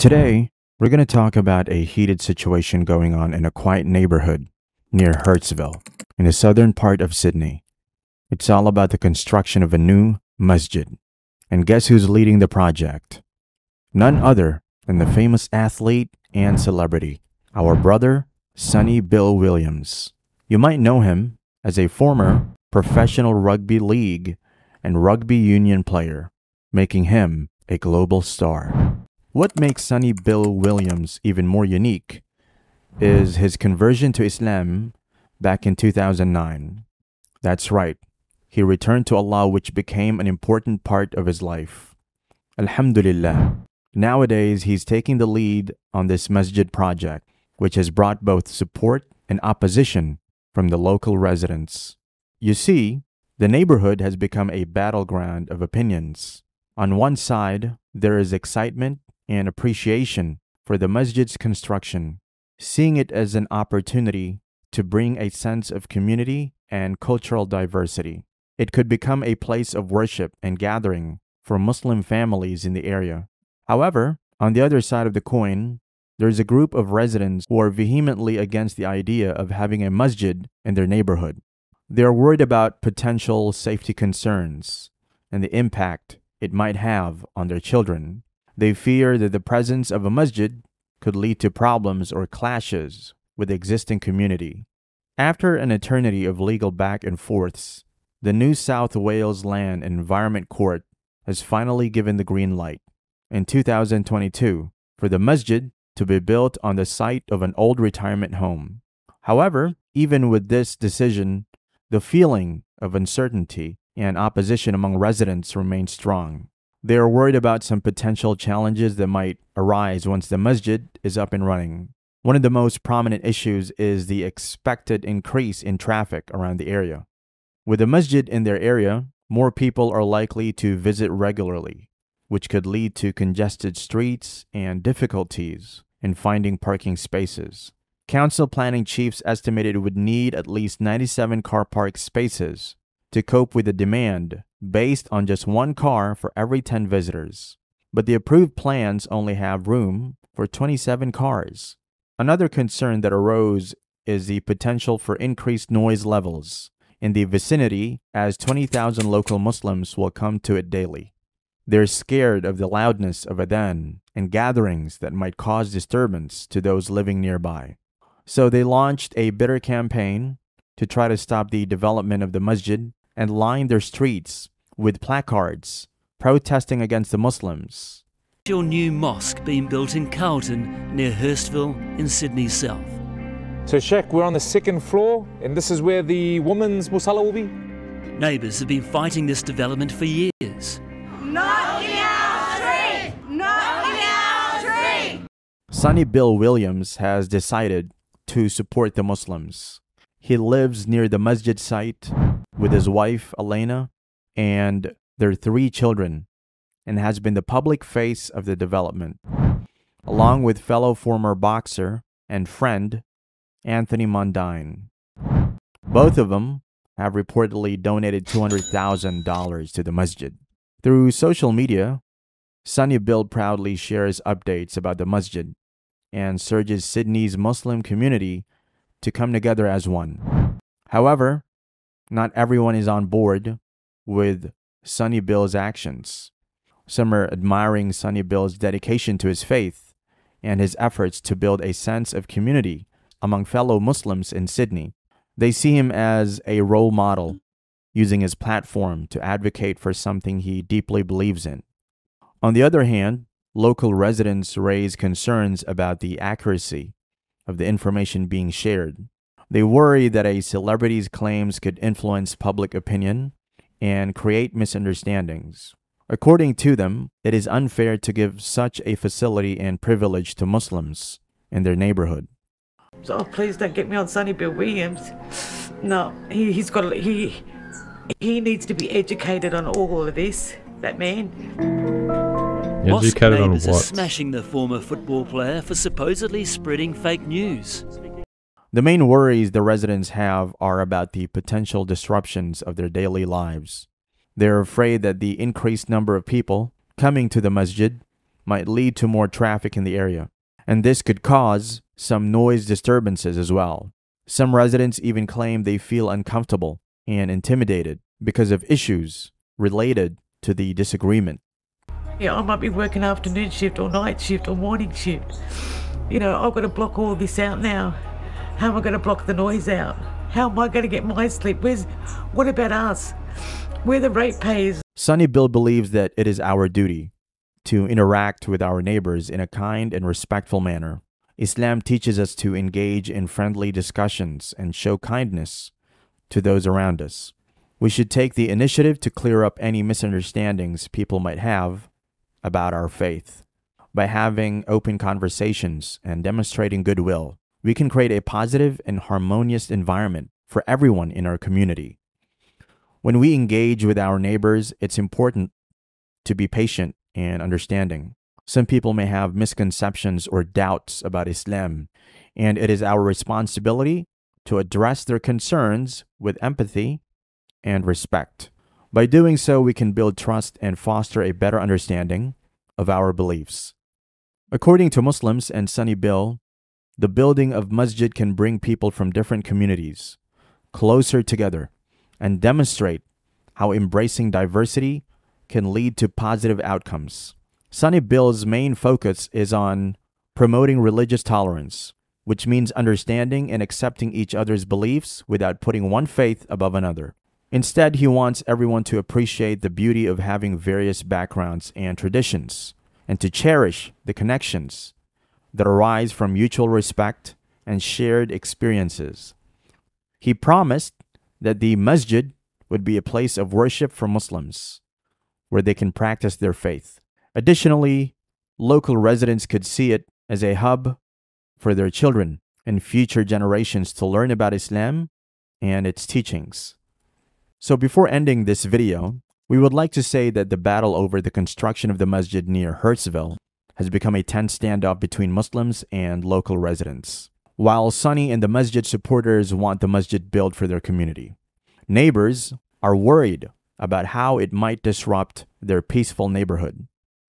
Today, we're going to talk about a heated situation going on in a quiet neighborhood near Hurstville, in the southern part of Sydney. It's all about the construction of a new masjid. And guess who's leading the project? None other than the famous athlete and celebrity, our brother, Sonny Bill Williams. You might know him as a former professional rugby league and rugby union player, making him a global star. What makes Sonny Bill Williams even more unique is his conversion to Islam back in 2009. That's right, he returned to Allah, which became an important part of his life. Alhamdulillah. Nowadays, he's taking the lead on this masjid project, which has brought both support and opposition from the local residents. You see, the neighborhood has become a battleground of opinions. On one side, there is excitement and appreciation for the masjid's construction, seeing it as an opportunity to bring a sense of community and cultural diversity. It could become a place of worship and gathering for Muslim families in the area. However, on the other side of the coin, there is a group of residents who are vehemently against the idea of having a masjid in their neighborhood. They are worried about potential safety concerns and the impact it might have on their children. They fear that the presence of a masjid could lead to problems or clashes with the existing community. After an eternity of legal back and forths, the New South Wales Land and Environment Court has finally given the green light in 2022 for the masjid to be built on the site of an old retirement home. However, even with this decision, the feeling of uncertainty and opposition among residents remains strong. They are worried about some potential challenges that might arise once the masjid is up and running. One of the most prominent issues is the expected increase in traffic around the area. With a masjid in their area, more people are likely to visit regularly, which could lead to congested streets and difficulties in finding parking spaces. Council planning chiefs estimated it would need at least 97 car park spaces to cope with the demand based on just one car for every 10 visitors. But the approved plans only have room for 27 cars. Another concern that arose is the potential for increased noise levels in the vicinity as 20,000 local Muslims will come to it daily. They're scared of the loudness of adhan and gatherings that might cause disturbance to those living nearby. So they launched a bitter campaign to try to stop the development of the masjid and lined their streets with placards protesting against the Muslims. Your new mosque being built in Carlton near Hurstville in Sydney South. So, Sheikh, we're on the second floor, and this is where the women's musalla will be? Neighbours have been fighting this development for years. Not in our street! Not in our street! Sonny Bill Williams has decided to support the Muslims. He lives near the masjid site with his wife, Elena, and their three children, and has been the public face of the development, along with fellow former boxer and friend Anthony Mundine. Both of them have reportedly donated $200,000 to the masjid. Through social media, Sonny Bill proudly shares updates about the masjid and surges Sydney's Muslim community to come together as one. However, not everyone is on board with Sonny Bill's actions. Some are admiring Sonny Bill's dedication to his faith and his efforts to build a sense of community among fellow Muslims in Sydney. They see him as a role model, using his platform to advocate for something he deeply believes in. On the other hand, local residents raise concerns about the accuracy of the information being shared. They worry that a celebrity's claims could influence public opinion and create misunderstandings. According to them, it is unfair to give such a facility and privilege to Muslims in their neighborhood. So oh, please don't get me on Sonny Bill Williams. No, he, he's got he he needs to be educated on all of this. That man. Educated on what? Are smashing the former football player for supposedly spreading fake news. The main worries the residents have are about the potential disruptions of their daily lives. They're afraid that the increased number of people coming to the masjid might lead to more traffic in the area, and this could cause some noise disturbances as well. Some residents even claim they feel uncomfortable and intimidated because of issues related to the disagreement. Yeah, I might be working afternoon shift or night shift or morning shift. You know, I've got to block all this out now. How am I going to block the noise out? How am I going to get my sleep? Where's, what about us? We're the ratepayers. Sonny Bill believes that it is our duty to interact with our neighbors in a kind and respectful manner. Islam teaches us to engage in friendly discussions and show kindness to those around us. We should take the initiative to clear up any misunderstandings people might have about our faith. By having open conversations and demonstrating goodwill, we can create a positive and harmonious environment for everyone in our community. When we engage with our neighbors, it's important to be patient and understanding. Some people may have misconceptions or doubts about Islam, and it is our responsibility to address their concerns with empathy and respect. By doing so, we can build trust and foster a better understanding of our beliefs. According to Muslims and Sonny Bill, the building of masjid can bring people from different communities closer together and demonstrate how embracing diversity can lead to positive outcomes. Sonny Bill's main focus is on promoting religious tolerance, which means understanding and accepting each other's beliefs without putting one faith above another. Instead, he wants everyone to appreciate the beauty of having various backgrounds and traditions, and to cherish the connections that arise from mutual respect and shared experiences. He promised that the masjid would be a place of worship for Muslims, where they can practice their faith. Additionally, local residents could see it as a hub for their children and future generations to learn about Islam and its teachings. So before ending this video, we would like to say that the battle over the construction of the masjid near Hurstville has become a tense standoff between Muslims and local residents. While Sonny and the masjid supporters want the masjid built for their community, neighbors are worried about how it might disrupt their peaceful neighborhood.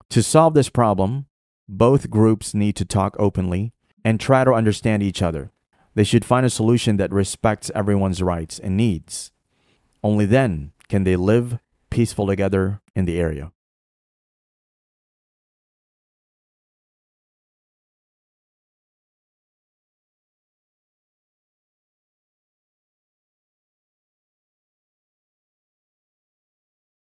To solve this problem, both groups need to talk openly and try to understand each other. They should find a solution that respects everyone's rights and needs only then can they live peaceful together in the area.